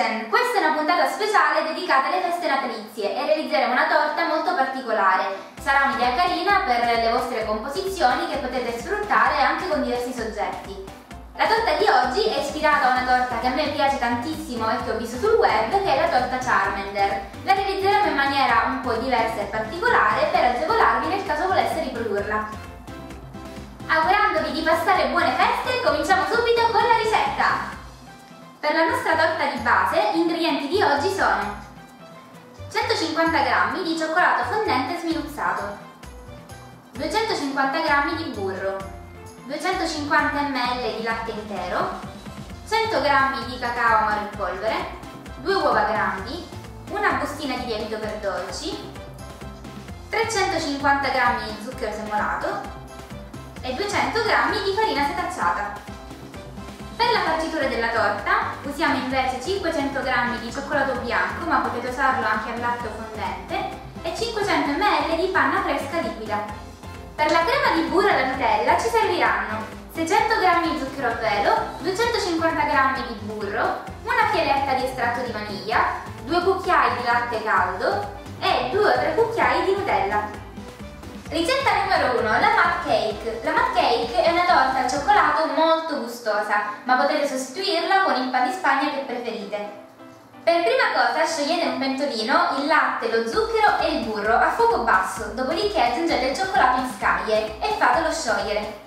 Kitchen! Questa è una puntata speciale dedicata alle feste natalizie e realizzeremo una torta molto particolare. Sarà un'idea carina per le vostre composizioni che potete sfruttare anche con diversi soggetti. La torta di oggi è ispirata a una torta che a me piace tantissimo e che ho visto sul web, che è la torta Charmander. La realizzeremo in maniera un po' diversa e particolare per agevolarvi nel caso voleste riprodurla. Augurandovi di passare buone feste, cominciamo subito con la ricetta! Per la nostra torta di base, gli ingredienti di oggi sono 150 g di cioccolato fondente sminuzzato, 250 g di burro, 250 ml di latte intero, 100 g di cacao amaro in polvere, 2 uova grandi, una bustina di lievito per dolci, 350 g di zucchero semolato e 200 g di farina setacciata. Per la farcitura della torta usiamo invece 500 g di cioccolato bianco, ma potete usarlo anche al latte fondente, e 500 ml di panna fresca liquida. Per la crema di burro alla Nutella ci serviranno 600 g di zucchero a velo, 250 g di burro, una fialetta di estratto di vaniglia, 2 cucchiai di latte caldo Ricetta numero 1, la mud cake. La mud cake è una torta al cioccolato molto gustosa, ma potete sostituirla con il pan di spagna che preferite. Per prima cosa sciogliete un pentolino, il latte, lo zucchero e il burro a fuoco basso, dopodiché aggiungete il cioccolato in scaglie e fatelo sciogliere.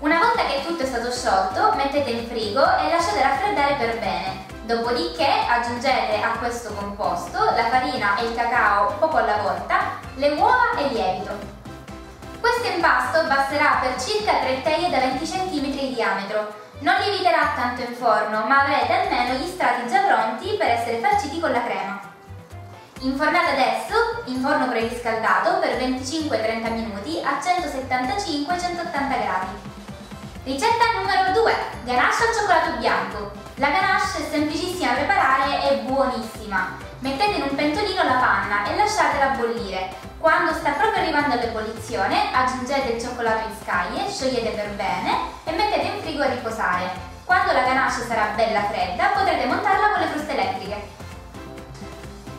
Una volta che tutto è stato sciolto, mettete in frigo e lasciate raffreddare per bene. Dopodiché aggiungete a questo composto la farina e il cacao poco alla volta, le uova. Questo impasto basterà per circa 3 teglie da 20 cm di diametro. Non lieviterà tanto in forno, ma avrete almeno gli strati già pronti per essere farciti con la crema. Infornate adesso in forno preriscaldato per 25-30 minuti a 175-180 gradi. Ricetta numero 2. Ganache al cioccolato bianco. La ganache è semplicissima da preparare e buonissima. Mettete in un pentolino la panna e lasciatela bollire. Quando sta proprio arrivando all'ebollizione, aggiungete il cioccolato in scaglie, sciogliete per bene e mettete in frigo a riposare. Quando la ganache sarà bella fredda, potrete montarla con le fruste elettriche.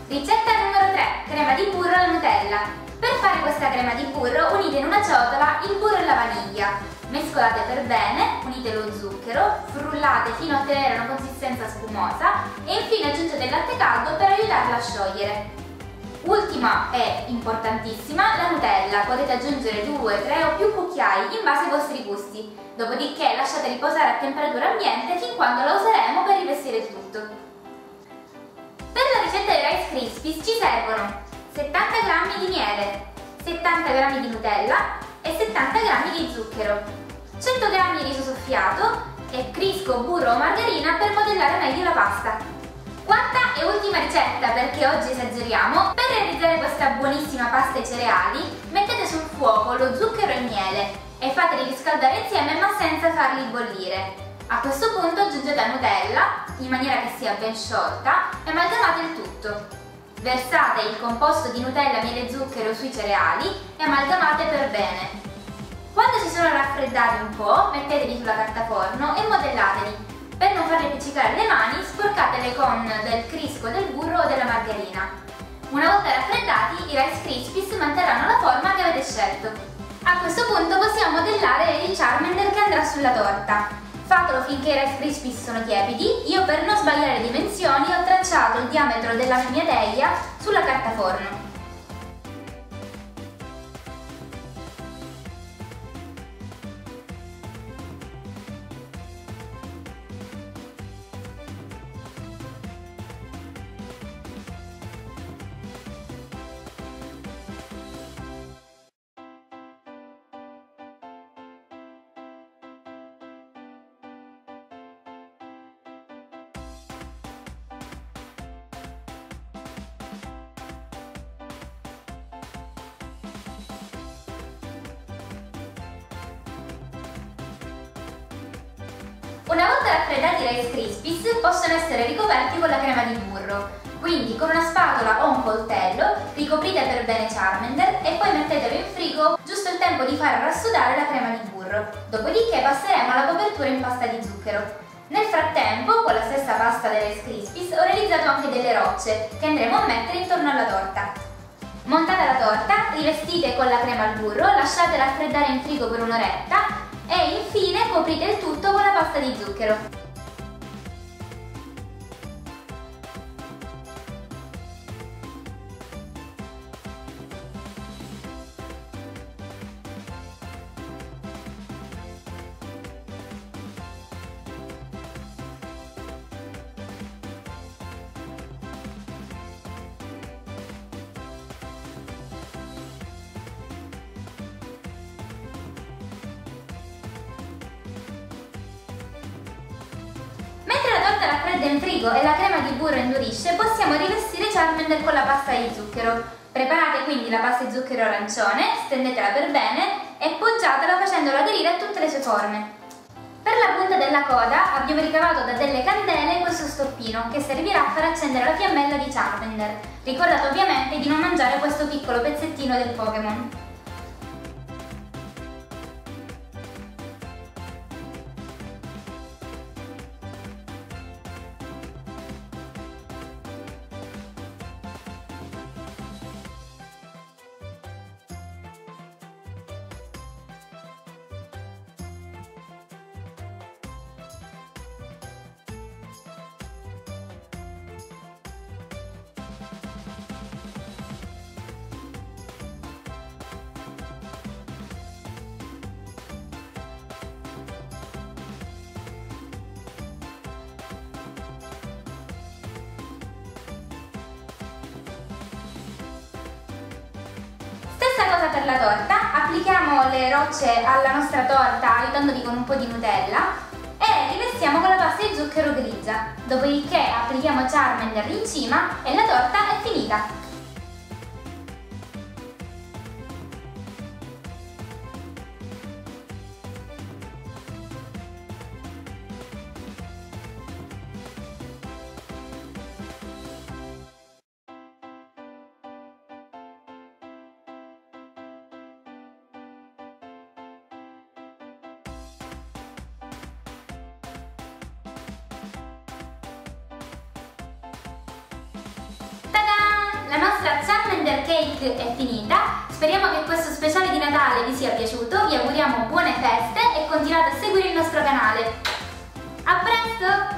Ricetta numero 3. Crema di burro alla Nutella. Per fare questa crema di burro unite in una ciotola il burro e la vaniglia. Mescolate per bene, unite lo zucchero, frullate fino a ottenere una consistenza spumosa e infine aggiungete il latte caldo per aiutarla a sciogliere. Ultima e importantissima, la Nutella. Potete aggiungere 2, 3 o più cucchiai in base ai vostri gusti. Dopodiché lasciate riposare a temperatura ambiente fin quando la useremo per rivestire tutto. Per la ricetta dei Rice Krispies ci servono 70 g di miele, 70 g di Nutella e 70 g di zucchero. 100 g di riso soffiato e crisco, burro o margarina per modellare meglio la pasta. Quarta e ultima ricetta, perché oggi esageriamo, per realizzare questa buonissima pasta ai cereali mettete sul fuoco lo zucchero e il miele e fateli riscaldare insieme ma senza farli bollire. A questo punto aggiungete la Nutella in maniera che sia ben sciolta e amalgamate il tutto. Versate il composto di Nutella, miele e zucchero sui cereali e amalgamate per bene. Quando si sono raffreddati un po', metteteli sulla carta forno e modellateli. Per non farli appiccicare le mani, sporcatele con del crisco, del burro o della margarina. Una volta raffreddati, i Rice Krispies manterranno la forma che avete scelto. A questo punto possiamo modellare il Charmander che andrà sulla torta. Fatelo finché i Rice Krispies sono tiepidi, io per non sbagliare le dimensioni ho tracciato il diametro della mia teglia sulla carta forno. Una volta raffreddati i Rice Krispies possono essere ricoperti con la crema di burro. Quindi con una spatola o un coltello ricoprite per bene Charmander e poi mettetelo in frigo giusto il tempo di far rassodare la crema di burro. Dopodiché passeremo alla copertura in pasta di zucchero. Nel frattempo, con la stessa pasta delle Crispies, ho realizzato anche delle rocce che andremo a mettere intorno alla torta. Montate la torta, rivestite con la crema al burro, lasciatela raffreddare in frigo per un'oretta infine coprite il tutto con la pasta di zucchero. Raffredda in frigo e la crema di burro indurisce, possiamo rivestire i Charmander con la pasta di zucchero. Preparate quindi la pasta di zucchero arancione, stendetela per bene e poggiatela facendola aderire a tutte le sue forme. Per la punta della coda abbiamo ricavato da delle candele questo stoppino che servirà a far accendere la fiammella di Charmander. Ricordate ovviamente di non mangiare questo piccolo pezzettino del Pokémon. Per la torta, applichiamo le rocce alla nostra torta aiutandovi con un po' di Nutella. E rivestiamo con la pasta di zucchero grigia, dopodiché applichiamo Charmander in cima e la torta è finita. Cake è finita, speriamo che questo speciale di Natale vi sia piaciuto, vi auguriamo buone feste e continuate a seguire il nostro canale. A presto!